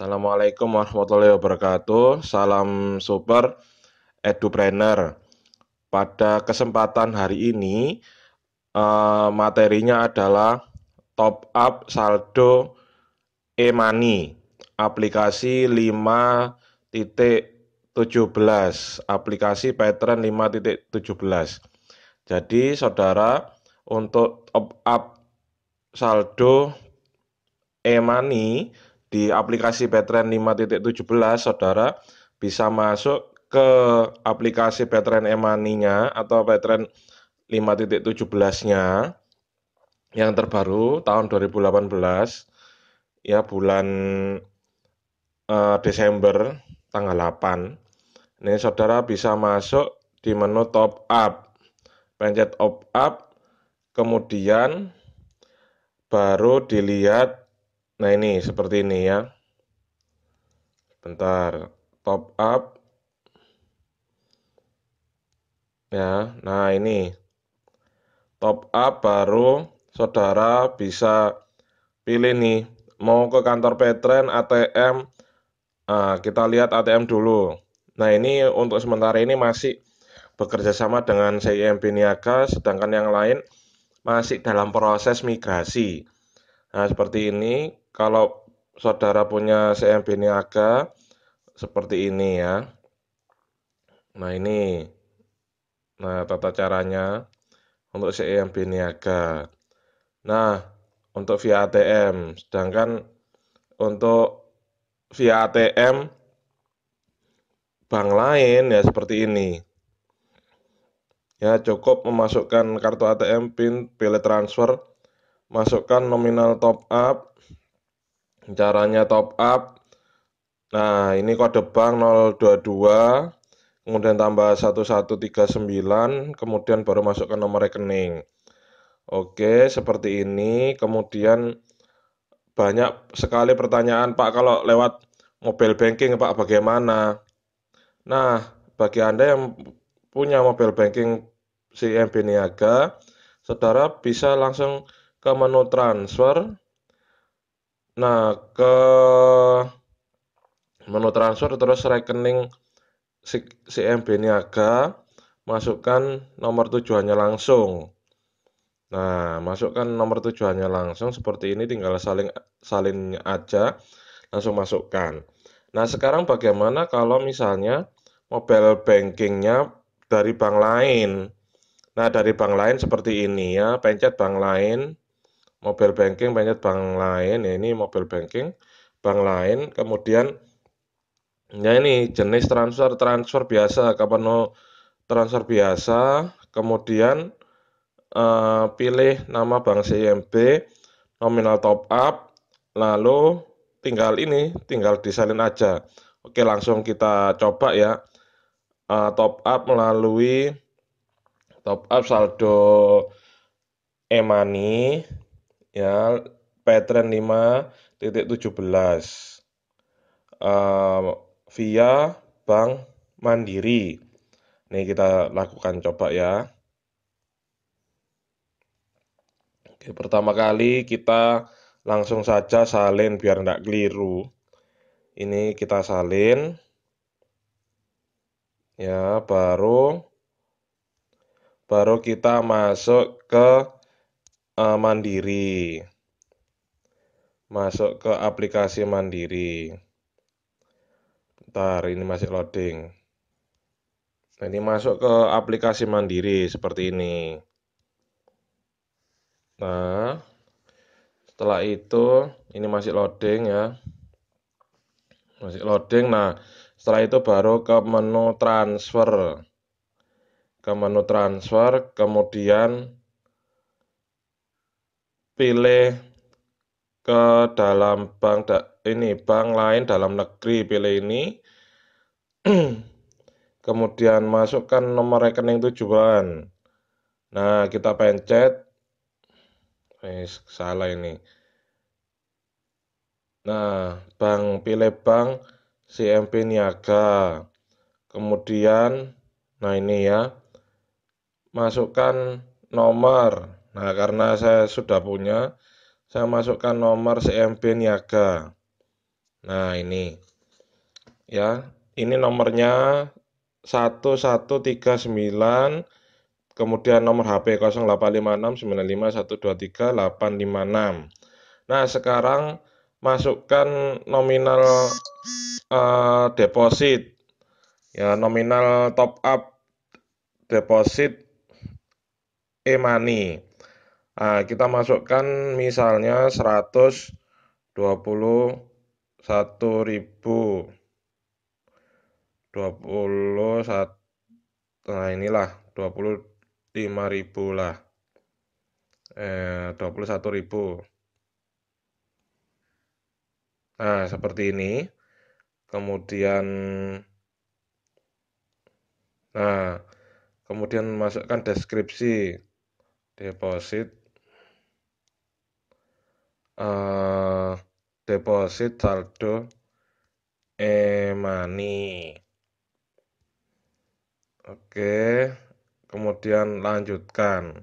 Assalamualaikum warahmatullahi wabarakatuh. Salam super edupreneur. Pada kesempatan hari ini eh, materinya adalah top up saldo e-money aplikasi 5.17 aplikasi Patreon 5.17 jadi saudara untuk top up saldo e-money di aplikasi Petren 5.17 saudara bisa masuk ke aplikasi Petren e-money-nya atau Petren 5.17-nya yang terbaru tahun 2018 ya bulan uh, Desember tanggal 8 ini saudara bisa masuk di menu top up. Pencet top up kemudian baru dilihat Nah ini seperti ini ya. Bentar, top up. Ya, nah ini top up baru saudara bisa pilih nih mau ke kantor Petren ATM. Nah, kita lihat ATM dulu. Nah ini untuk sementara ini masih bekerja sama dengan CIMB Niaga, sedangkan yang lain masih dalam proses migrasi. Nah, seperti ini kalau saudara punya CMB Niaga seperti ini ya. Nah, ini nah tata caranya untuk CMB Niaga. Nah, untuk via ATM, sedangkan untuk via ATM bank lain ya seperti ini. Ya, cukup memasukkan kartu ATM PIN, pilih transfer, masukkan nominal top up, caranya top up. Nah ini kode bank 022 kemudian tambah 1139 kemudian baru masukkan nomor rekening. Oke seperti ini. Kemudian banyak sekali pertanyaan Pak kalau lewat mobile banking Pak bagaimana? Nah bagi Anda yang punya mobile banking CMB Niaga saudara bisa langsung ke menu transfer Nah, ke menu transfer terus rekening CMB Niaga, masukkan nomor tujuannya langsung. Nah, masukkan nomor tujuannya langsung seperti ini tinggal saling salin aja langsung masukkan. Nah, sekarang bagaimana kalau misalnya mobile bankingnya dari bank lain? Nah, dari bank lain seperti ini ya, pencet bank lain, mobile banking banyak bank lain ya ini mobile banking bank lain. Kemudian ya ini jenis transfer transfer biasa. Kapan mau transfer biasa? Kemudian uh, pilih nama bank CIMB nominal top up lalu tinggal ini tinggal disalin aja. Oke langsung kita coba ya. Uh, top up melalui top up saldo e-money ya Patreon 5.17 uh, via Bank Mandiri. Ini kita lakukan coba ya. Oke, pertama kali kita langsung saja salin biar tidak keliru. Ini kita salin. Ya, baru baru kita masuk ke uh, Mandiri. Masuk ke aplikasi Mandiri. Bentar, ini masih loading. Ini masuk ke aplikasi Mandiri seperti ini. Nah, setelah itu ini masih loading ya. Masih loading. Nah, setelah itu baru ke menu transfer. Ke menu transfer, kemudian pilih ke dalam bank ini bank lain dalam negeri pilih ini. Kemudian masukkan nomor rekening tujuan. Nah kita pencet. Eh, salah ini. Nah bank pilih bank CMP Niaga. Kemudian nah ini ya masukkan nomor Nah, karena saya sudah punya, saya masukkan nomor CMB Niaga. Nah, ini. Ya, ini nomornya 1139 kemudian nomor HP 085695123856. Nah, sekarang masukkan nominal uh, deposit. Ya, nominal top up deposit e-money. Nah, kita masukkan misalnya 121.000 21 nah inilah 25.000 lah. Eh 21.000 nah seperti ini. Kemudian nah kemudian masukkan deskripsi deposit uh, deposit saldo e-money Oke, kemudian lanjutkan.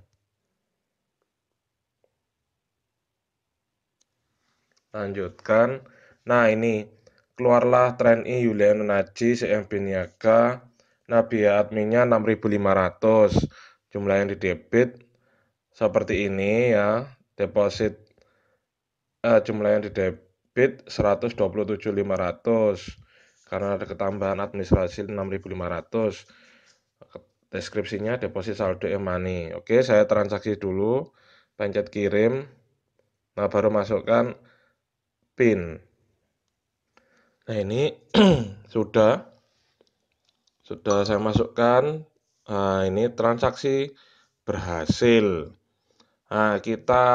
Lanjutkan. Nah, ini keluarlah tren I Yulian Naji CMB Niaga. Biaya adminnya 6.500. Jumlah yang didebit seperti ini ya. Deposit eh, jumlah yang didebit 127.500 karena ada ketambahan administrasi 6.500 deskripsinya deposit saldo e-money. Oke, saya transaksi dulu, pencet kirim. Nah, baru masukkan PIN. Nah, ini sudah sudah saya masukkan. Nah, ini transaksi berhasil. Nah, kita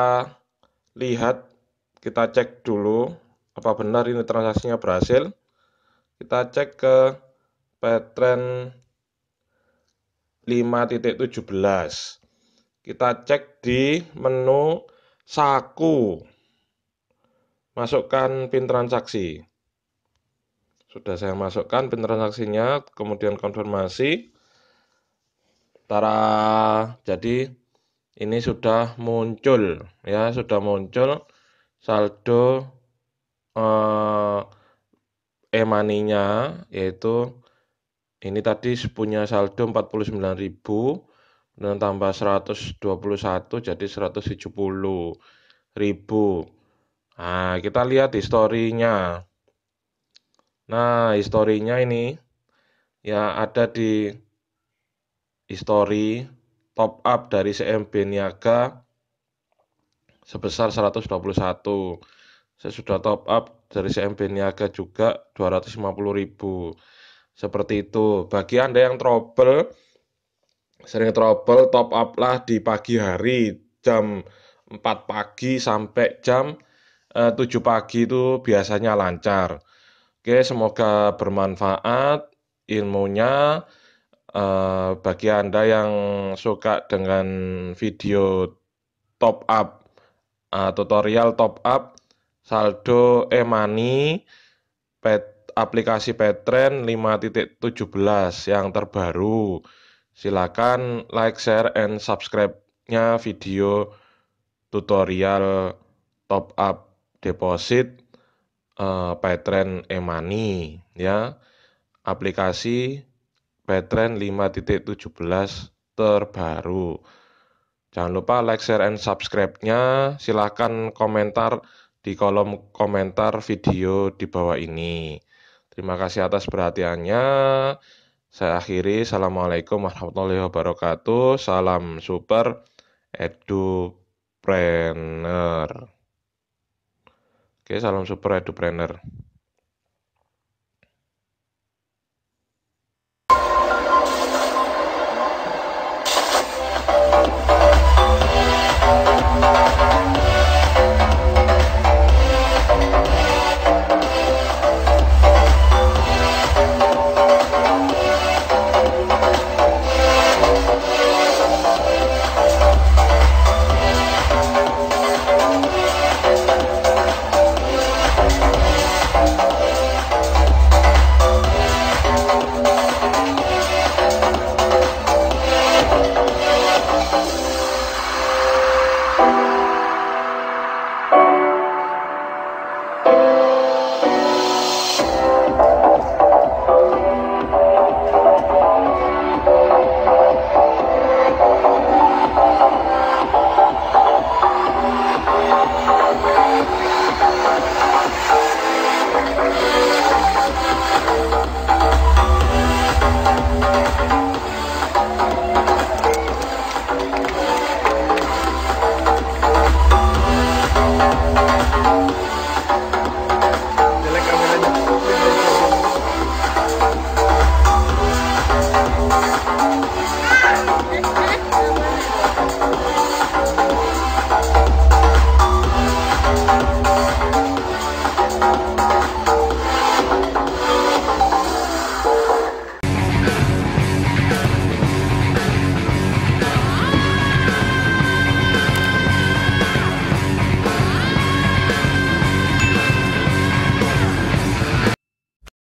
lihat, kita cek dulu apa benar ini transaksinya berhasil. Kita cek ke Petren 5.17. Kita cek di menu saku. Masukkan PIN transaksi. Sudah saya masukkan PIN transaksinya, kemudian konfirmasi. Tara, jadi ini sudah muncul ya, sudah muncul saldo eh, e-money-nya yaitu ini tadi punya saldo 49.000 dan tambah 121 jadi 170.000. Nah, kita lihat historinya. Nah, historinya ini ya ada di history top up dari CMB Niaga sebesar 121. Saya sudah top up dari CMB Niaga juga 250.000 seperti itu. Bagi Anda yang trouble, sering trouble, top up lah di pagi hari, jam 4 pagi sampai jam eh, 7 pagi itu biasanya lancar. Oke, semoga bermanfaat ilmunya. Eh, bagi Anda yang suka dengan video top up, uh, tutorial top up, saldo e-money, pet aplikasi Petren 5.17 yang terbaru. Silakan like, share, and subscribe-nya video tutorial top up deposit uh, Petren e-money ya. Aplikasi Petren 5.17 terbaru. Jangan lupa like, share, and subscribe-nya. Silakan komentar di kolom komentar video di bawah ini. Terima kasih atas perhatiannya. Saya akhiri. Assalamualaikum warahmatullahi wabarakatuh. Salam super edupreneur. Oke, salam super edupreneur.